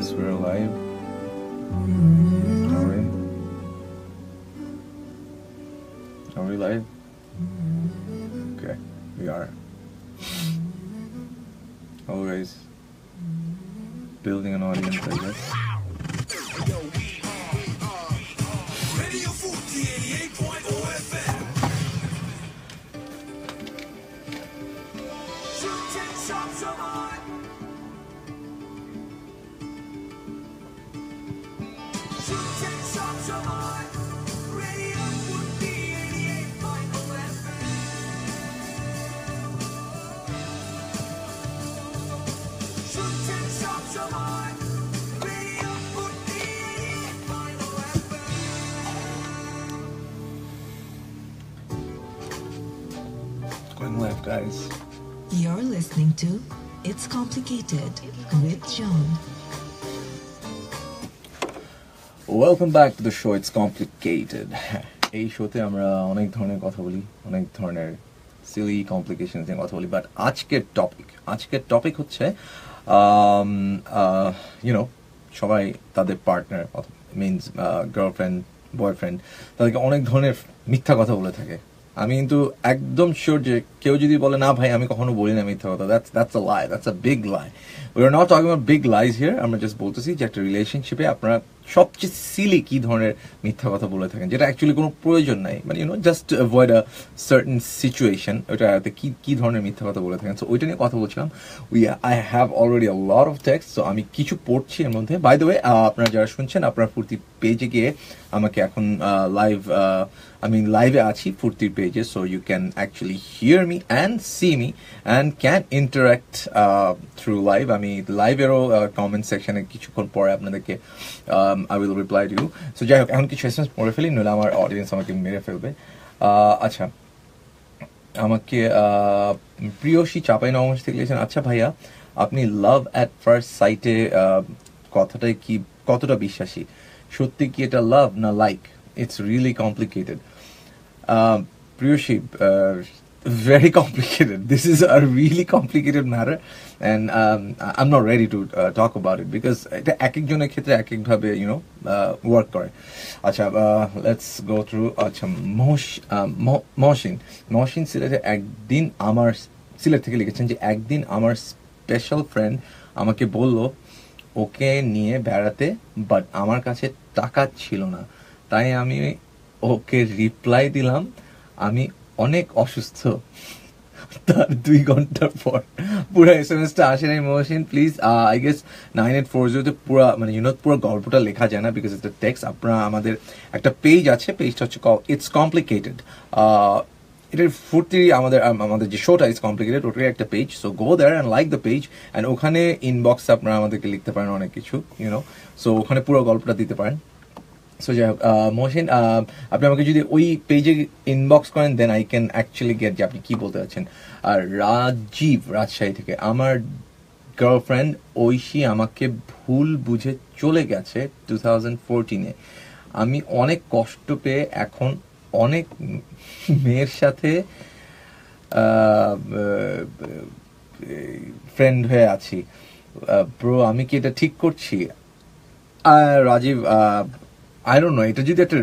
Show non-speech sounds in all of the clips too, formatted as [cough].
guess we're alive. Are we? Are we live? Okay, we are. Always. Building an audience, I guess. Radio 40, 88.0 FM. Shooting shots of guys. You're listening to It's Complicated with John. Welcome back to the show it's complicated এই শোতে আমরা অনেক ধরনের কথা বলি অনেক ধরনের Seely complication নিয়ে কথা বলি বাট আজকের টপিক আজকের টপিক হচ্ছে ইউনো সবাই তাদের পার্টনার মিনস গার্লফ্রেন্ড বয়ফ্রেন্ড তাদেরকে অনেক ধরনের মিথ্যা কথা বলে থাকে আমি কিন্তু একদম শিওর যে কেউ যদি বলে, না ভাই, আমি কখনো বলি না মিথ্যা কথা। That's that's a lie that's a big lie we are not talking about big lies here আমরা জাস্ট বলতেছি যে একটা রিলেশনশিপে আপনারা সবচেয়ে সিলি কি ধরনের মিথ্যা কথা বলে থাকেন, যেটা অ্যাকচুয়ালি কোনো প্রয়োজন নাই। মানে you know just avoid a certain situation ওটাতে কি কি ধরনের মিথ্যা কথা বলে থাকেন? সো ওইটা নিয়ে কথা বলছিলাম। We I have already a lot of text so আমি কিছু পড়ছি এর মধ্যে। বাই দ্য ওয়ে আপনারা যারা শুনছেন, আপনার ফুর্তি পেজে গিয়ে আমাকে এখন লাইভ আমি লাইভে আছি ফুর্তির পেজে so you can actually hear me and see me and can interact through live আমি লাইভেরও কমেন্ট সেকশনে কিছুক্ষণ পরে আপনাদেরকে I will reply to so যাই হোক এখন কিছু এসএমএস পড়ে ফেলি নইলে আমার অডিয়েন্স আমাকে মেরে ফেলবে। আচ্ছা। আমাকে আহ, প্রিয়সী চাপাই নবমশ থেকে লিখেছেন আচ্ছা ভাইয়া আপনি লাভ অ্যাট ফার্স্ট সাইটে কথাটাই কি কতটা বিশ্বাসী? সত্যি কি এটা লাভ না লাইক ইটস রিয়েলি কমপ্লিকেটেড প্রিয়সী very [laughs] complicated. This is a really complicated matter. And um, i'm not ready to uh, talk about it because এটা এক একজনের ক্ষেত্রে এক একভাবে ইউ নো ওয়ার্ক করে। আচ্ছা লেটস গো থ্রু আচ্ছা মহস মহ- মহসিন। মহসিন সিলেটে একদিন আমার সিলেট থেকে লিখেছেন যে একদিন আমার স্পেশাল ফ্রেন্ড আমাকে বলল ওকে নিয়ে বেড়াতে বাট আমার কাছে টাকা ছিল না। তাই আমি ওকে রিপ্লাই দিলাম, আমি অনেক অসুস্থ। তার দুই ঘণ্টার পর পুরো এস এম এসটা আসে নাই Mohsin please I guess nine eight four জিরোতে পুরো মানে ইউনো পুরো গল্পটা লেখা যায় না বিকজ ইটস টেক্সট আপনারা আমাদের একটা পেজ আছে পেজটা হচ্ছে ইটস কমপ্লিকেটেড এটার ফুর্তি আমাদের আমাদের যে শোটা ইজ কমপ্লিকেটেড ওটারই একটা page so go there and like the page and ওখানে ইনবক্স আপনারা আমাদেরকে লিখতে পারেন অনেক কিছু ইউনো সো ওখানে পুরো গল্পটা দিতে পারেন। সো যাই হোক মহসিন আপনি আমাকে যদি ওই পেজে ইনবক্স করেন then I can actually get যে আপনি কি বলতে চাচ্ছেন? আর রাজীব রাজশাহী থেকে আমার গার্লফ্রেন্ড ঐশী আমাকে ভুল বুঝে চলে গেছে টু থাউজেন্ড ফোরটিনে আমি অনেক কষ্ট পেয়ে এখন অনেক মেয়ের সাথে ফ্রেন্ড হয়ে আছি। ব্রো আমি কি এটা ঠিক করছি? Uh, Uh, I don't know. এটা যদি একটা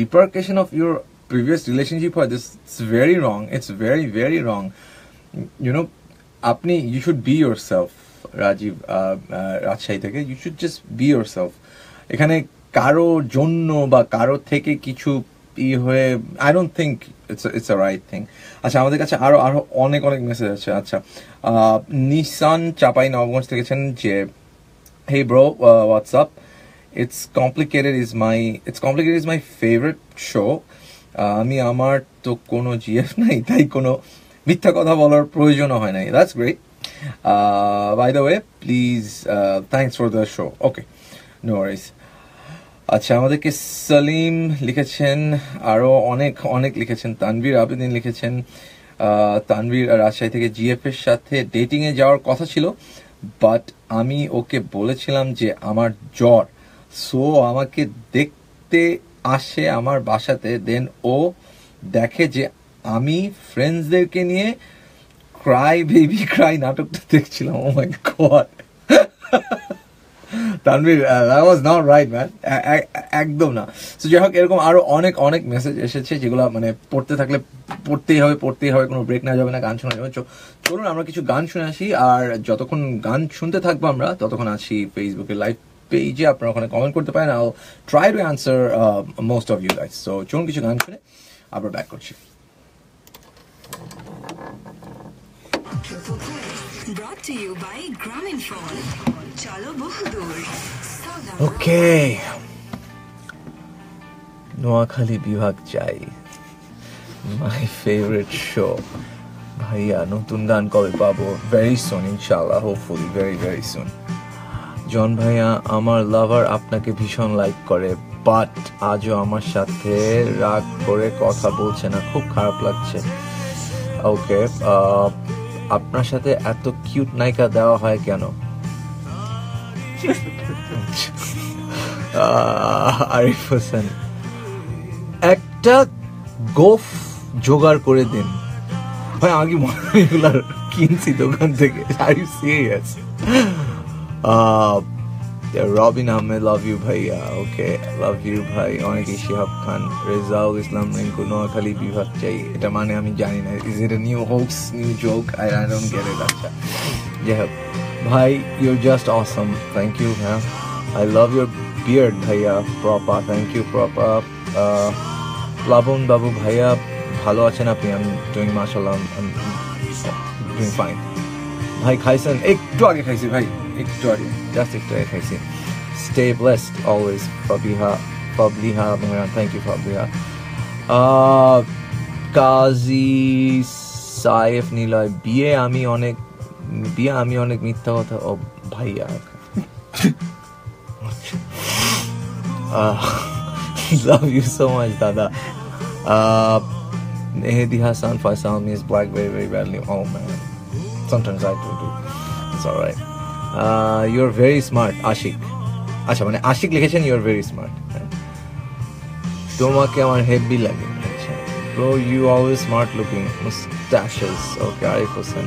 repercussion of your previous relationship হয় it's very wrong. It's very very wrong. You know, আপনি you should be yourself, Rajib uh, uh, Rajshahi থেকে you should just be yourself. এখানে কারও জন্য বা কারও থেকে কিছু ই হয়ে I don't think it's it's a right thing আচ্ছা আমাদের কাছে আরও আরও অনেক অনেক মেসেজ আছে আচ্ছা নিসান চাপাই নবগঞ্জ থেকেছেন যে hey bro uh, what's complicated is my it's my is my favourite uh, আমি আমার তো কোনো জিএফ নাই তাই কোনো মিথ্যা কথা বলার প্রয়োজনও হয় নাই। That's great by the way please thanks for the show okay no worries আচ্ছা আমাদেরকে সলিম লিখেছেন আরও অনেক অনেক লিখেছেন। তানভীর আবেদিন লিখেছেন। আহ, তানভীর রাজশাহী থেকে জিএফ এর সাথে ডেটিংয়ে যাওয়ার কথা ছিল বাট আমি ওকে বলেছিলাম যে আমার জ্বর সো আমাকে দেখতে আসে আমার বাসাতে দেন ও দেখে যে আমি ফ্রেন্ডসদেরকে নিয়ে ক্রাই বেবি ক্রাই নাটকটা দেখছিলাম। ও my god Tanvir that was not right man একদম না। তো যাই হোক, এরকম আরও অনেক অনেক মেসেজ এসেছে যেগুলো মানে পড়তে থাকলে পড়তেই হবে পড়তেই হবে, কোনো ব্রেক না যাবে না, গান শোনা যাবে চলুন আমরা কিছু গান শুনে আসি, আর যতক্ষণ গান শুনতে থাকব আমরা, ততক্ষণ আছি ফেসবুকে লাইভ পেজে আপনারা ওখানে কমেন্ট করতে পারেন। I try to answer most of you guys so চলুন কিছু গান শুনে আবার ব্যাক করছি। Brought to you by Grameenphone. Chalo Bahadur. ওকে নোয়াখালী বিভাগ চাই। মাই ফেভারিট শো ভাইয়া নতুন গান কবে পাবো? ভেরি সুন ইনশাল্লাহ hopefully very very soon John ভাইয়া, আমার লাভার আপনাকে ভীষণ লাইক করে বাট আজও আমার সাথে রাগ করে কথা বলছে না, খুব খারাপ লাগছে। ওকে আপনার সাথে এত কিউট নায়িকা দেওয়া হয় কেন? আরিফ হোসেন, একটা গোফ জোগাড় করে দিন। ভাই আগে মনে এগুলার কিনছি দোকান থেকে, Arif serious Robin Ahmed love you ভাইয়া ওকে লাভ ইউ ভাই অনেক শিহাব খান রেজাউল ইসলাম রিঙ্কু নোয়াখালী বিভাগ চাই এটা মানে আমি জানি না is it a new hoax new joke I I don't get it আচ্ছা যাই হোক ভাই your just awesome thank you হ্যাঁ আই লাভ ইউর বিয়ার্ড ভাইয়া প্রপা থ্যাংক ইউ প্রপা প্লাবন বাবু ভাইয়া ভালো আছেন আপনি আমি ডুইং মাশাল্লাহ ডুইং ফাইন ভাই খাইছেন একটু আগে খাইছি ভাই একটু আগে জাস্ট একটু আগে খাইছি stay blessed always Fabiha Fabliha Mehran thank you Fabliha Kazi Saif Niloy বিয়ে আমি অনেক বিয়ে আমি অনেক মিথ্যা কথা ও ভাইয়া লাভ ইউ সো মাচ দাদা Uh, Mehdi Hassan Faisal means black very, very badly. Oh man. Sometimes I do do. It's alright. Uh, you're very smart, Ashik. আচ্ছা মানে আশিক লিখেছেন ইউর ভেরি স্মার্ট তোমাকে আমার হেভি লাগে। আচ্ছা। Bro you always smart looking moustaches okay Arif Hossain.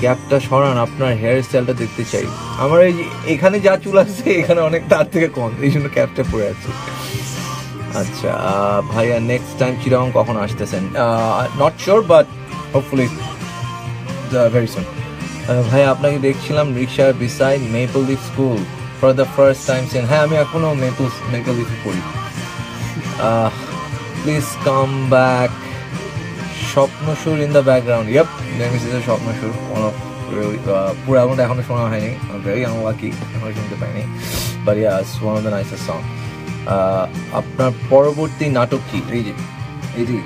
ক্যাপটা সরান আপনার হেয়ার স্টাইলটা দেখতে চাই। আমার এই এখানে যা চুল আছে এখানে অনেক তার থেকে কম এই জন্য ক্যাপটা পরে আছি। আচ্ছা ভাইয়া নেক্সট টাইম চিরাং কখন আসতেছেন? Not sure but hopefully very soon ভাইয়া আপনাকে দেখছিলাম rickshaw beside maple leaf school for the first time seen হ্যাঁ আমি এখনও মেপল মেপল লিফ পড়ি। Please come back Swapnasur in the background yep Nemesis is Swapnasur one of পুরো অ্যালবামটা এখনও শোনা হয়নি ভেরি আনলাকি এখনও শুনতে পাইনি but yes one of the nicest song আপনার পরবর্তী নাটক কি? এই যে এই যে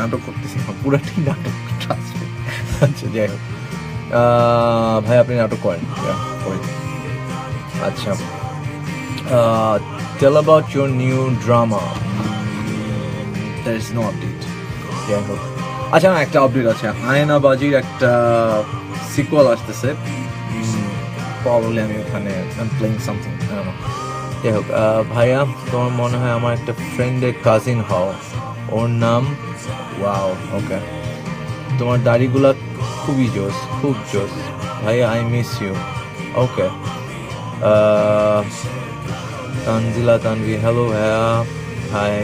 নাটক করতেছি, পুরাটাই নাটক আচ্ছা যাই হোক। ভাই আপনি নাটক করেন। আচ্ছা। Tell about your new drama there is no update আচ্ছা না, একটা আপডেট আছে। আয়নাবাজির একটা সিকুয়াল আসতেছে। প্রবলি আমি ওখানে প্লেইং সামথিং যাই হোক ভাইয়া তোমার মনে হয় আমার একটা ফ্রেন্ডের কাজিন হও। ওর নাম? ওয়াও ওকে তোমার দাড়িগুলা খুবই জোস খুব জোস ভাইয়া I miss you okay Tanzila, Tanvi hello ভাইয়া। হাই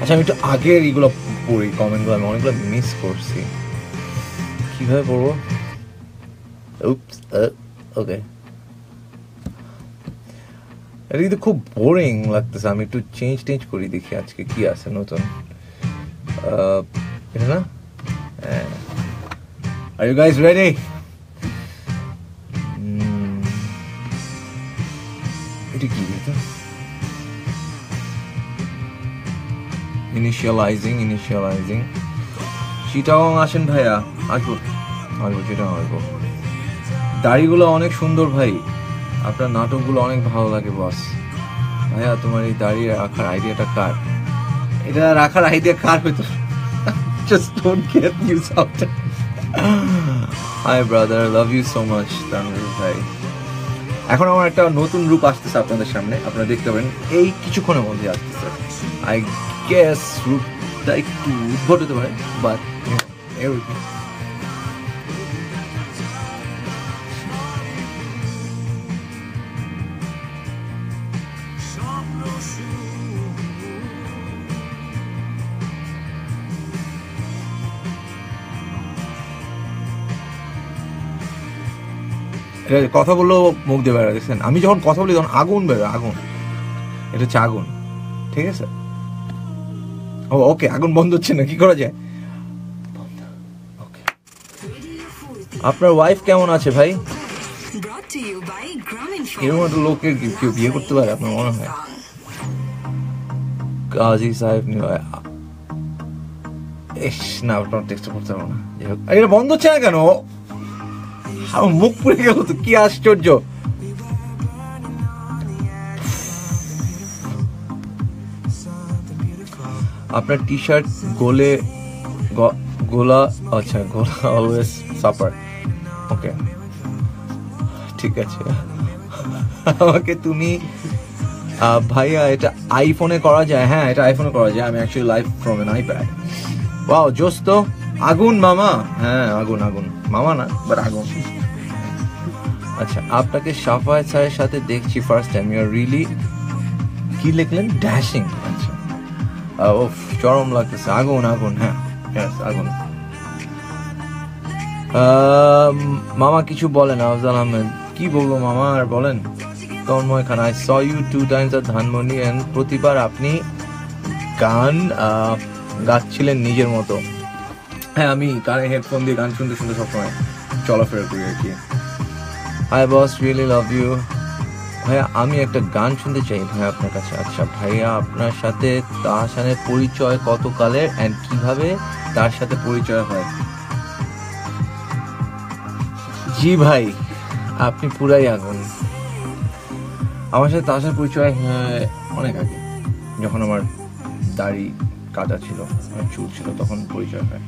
আচ্ছা আমি একটু আগের এগুলো পড়ি কমেন্টগুলো আমি অনেকগুলো মিস করছি। কীভাবে পড়ব? ওকে এটা কিন্তু খুব বোরিং লাগতেছে, আমি একটু চেঞ্জ টেঞ্জ করি দেখি আজকে কি আছে নতুন। এটা না? আর ইউ গাইজ রেডি এটা কি এটা ইনিশিয়ালাইজিং ইনিশিয়ালাইজিং চিটাগং আসেন ভাইয়া। আসব। আসব চিটাগং আসব। দাড়িগুলো অনেক সুন্দর ভাই। আপনার নাটকগুলো অনেক ভালো লাগে বস ভাইয়া, তোমার এই দাড়ি রাখার আইডিয়াটা কার? এটা রাখার আইডিয়া কার হইতো just don't get use out hi brother love you so much Tanvir ভাই এখন আমার একটা নতুন রূপ আসতেছে আপনাদের সামনে। আপনারা দেখতে পারেন, এই কিছুক্ষণের মধ্যে আসতেছে। আই গ্যাস রূপটা একটু উদ্ভট হতে পারে বাট এভরিথিং এটা কথা বললেও মুখ দিয়ে বেরোয়, দেখছেন? আমি যখন কথা বলি তখন আগুন বেরোয়, আগুন। এটা হচ্ছে আগুন, ঠিক আছে? ও, ওকে, আগুন বন্ধ হচ্ছে না, কি করা যায়? আপনার ওয়াইফ কেমন আছে ভাই. এরকম একটা লোকের কেউ বিয়ে করতে পারে আপনার মনে হয়? কাজী সাহেব ইস, না, আপনার টেক্সট করতে পারব না। আর, এটা বন্ধ হচ্ছে না কেন? মুখ পুড়ে গেল তো, কি আশ্চর্য। আপনার টি শার্ট গোলে গোলা আচ্ছা গোলা অলওয়েজ সাপার ওকে ঠিক আছে। আমাকে তুমি ভাইয়া, এটা আইফোনে করা যায় হ্যাঁ এটা আইফোনে করা যায়, আমি actually live from an iPad wow জোস তো আগুন মামা। হ্যাঁ আগুন আগুন। মামা না বাট আগুন। আচ্ছা আপনাকে সাফায় স্যারের সাথে দেখছি first time you are really কি লিখলেন? ড্যাশিং আচ্ছা। ও চরম লাগতেছে। আগুন আগুন হ্যাঁ। আগুন। মামা কিছু বলেন, আফজাল আহমেদ। কি বলব মামা, আর বলেন? Tanmoy Khan I saw you two times R Dhanmondi and প্রতিবার আপনি গান গাচ্ছিলেন নিজের মতো। হ্যাঁ আমি কানে হেডফোন দিয়ে গান শুনতে শুনতে সবসময় চলাফেরা করি আর কি। Hi boss really love you ভাইয়া, আমি একটা গান শুনতে চাই ভাইয়া আপনার কাছে। আচ্ছা ভাইয়া, আপনার সাথে তাহসানের পরিচয় কত কালের অ্যান্ড কীভাবে তার সাথে পরিচয় হয়? জি ভাই, আপনি পুরাই আগুন। আমার সাথে তাহসানের পরিচয় হয় অনেক আগে, যখন আমার দাড়ি কাটা ছিল চুল ছিল, তখন পরিচয় হয়।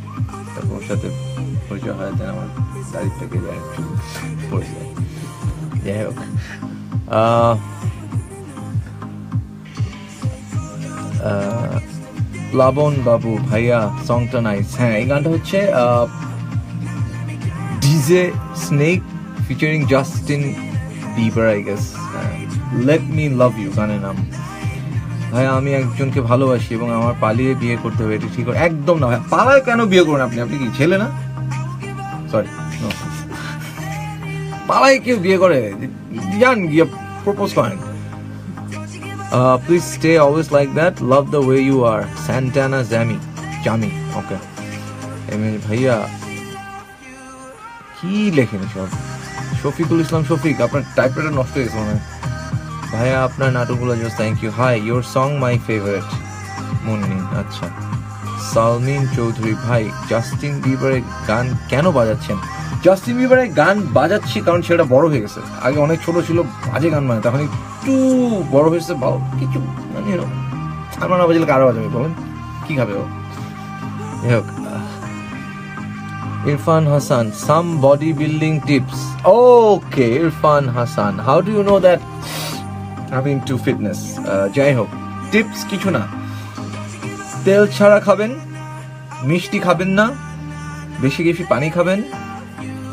তারপর ওর সাথে পরিচয় হয়, দেন আমার দাড়ি থেকে যায় চুল পড়ে যায়। যাই হোক প্লাবন বাবু ভাইয়া সংটা নাইস হ্যাঁ এই গানটা হচ্ছে DJ Snake featuring Justin Bieber I guess let me love you গানের নাম। ভাই, আমি একজনকে ভালোবাসি এবং আমার পালিয়ে বিয়ে করতে হবে, এটা ঠিক একদম না, ভাই, পালায় কেন বিয়ে করবেন আপনি? আপনি কি ছেলে না? সরি পালায় কেউ বিয়ে করে? যান গিয়ে প্রপোজ করেন। Please stay always like that love the way you are স্যান্টানা Jamie Jami okay M ভাইয়া, কি লেখেন সব? শফিকুল ইসলাম, শফিক, আপনার টাইপরাইটার নষ্ট হয়ে গেছে মনে হয়। ভাইয়া আপনার নাটকগুলো just thank you hi your song my favourite Munni আচ্ছা। সালমিন চৌধুরী ভাই জাস্টিন বিবারের গান কেন বাজাচ্ছেন? জাস্টিন বিবারের গান বাজাচ্ছি কারণ সেটা বড় হয়ে গেছে। আগে অনেক ছোট ছিল বাজে গান মানে তখন একটু বড় হয়েছে ভালো কিছু মানে আমার না বাজলে কারও বাজাবে বলেন? কি খাবে ও? যাই হোক। Irfan Hassan, some bodybuilding tips. Okay, Irfan Hassan. How do you know that? I'm into to fitness যাই হোক টিপস কিছু না তেল ছাড়া খাবেন মিষ্টি খাবেন না বেশি বেশি পানি খাবেন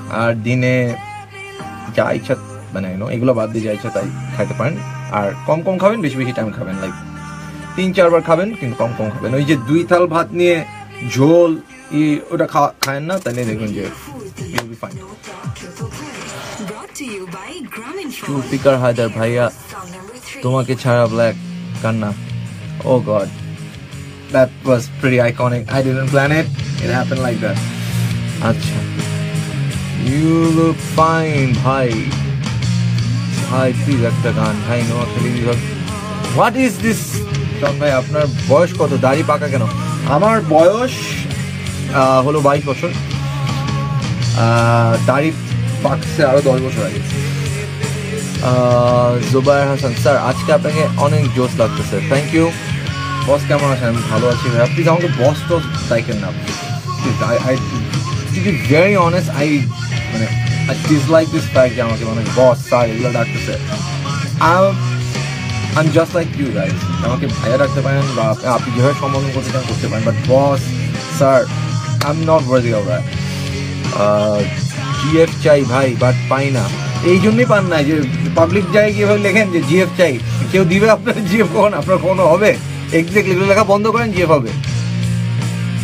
আর দিনে যা ইচ্ছা মানে এগুলো বাদ দিয়ে যা ইচ্ছা তাই খাইতে পারেন আর কম কম খাবেন বেশি বেশি টাইম খাবেন লাইক তিন চারবার খাবেন কিন্তু কম কম খাবেন ওই যে দুই থাল ভাত নিয়ে ঝোল ই ওটা খাওয়া খায়েন না তাহলে দেখবেন যে. জুলফিকার হায়দার ভাইয়া. তোমাকে ছাড়া ব্ল্যাক কান্না। ও god that was pretty iconic I didn't plan it it happen like that আচ্ছা। ইউ লুক ফাইন ভাই। ভাই প্লিজ একটা গান। ভাই নোয়াখালী বিভাগ হোয়াট ইজ দিস ভাই, আপনার বয়স কত? দাড়ি পাকা কেন? আমার বয়স হলো বাইশ বছর। দাড়ি পাকছে আরও দশ বছর আগে। জুবায়ের হাসান, স্যার, আজকে আপনাকে অনেক জোশ লাগতেছে। থ্যাংক ইউ বস কেমন আছেন? আমি ভালো আছি ভাইয়া। প্লিজ আমাকে বস তো লাইকেন না। Please I I very honest I মানে আই ডিসলাইক দিস ফ্যাক্ট যে আমাকে মানে বস স্যার এগুলো ডাকতেছে। I I just like you guys আমাকে ভাইয়া রাখতে পারেন বা আপনি- আপনি যেভাবে সম্বোধন করতে চান, করতে পারেন। But boss sir I am not worthy of that GF চাই ভাই বাট পাই না। এই জন্যই পান না যে পাবলিক জায়গায় কীভাবে লেখেন যে জিএফ চাই। কেউ দিবে আপনার জিএফ কখন? আপনার কোনো হবে? এক্সাক্টলি এগুলো লেখা বন্ধ করেন জিএফ হবে।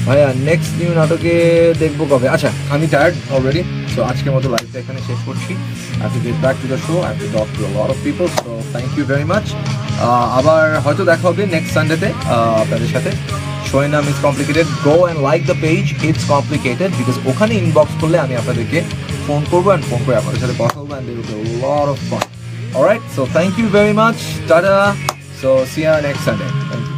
ভাইয়া নেক্সট নিউ নাটকে দেখব কবে? আচ্ছা আমি টায়ার্ড অলরেডি সো আজকের মতো লাইভটা এখানে শেষ করছি। I to get back to the show I to talk to lot of people so thank you very much আবার হয়তো দেখা হবে নেক্সট সানডেতে আপনাদের সাথে। শোয়ের নাম is complicated go and like the page it's complicated because ওখানে ইনবক্স করলে আমি আপনাদেরকে ফোন করব অ্যান্ড ফোন করে আপনাদের সাথে কথা বলব and lot of fun Alright, so thank you very much. Tada. So see you next Sunday.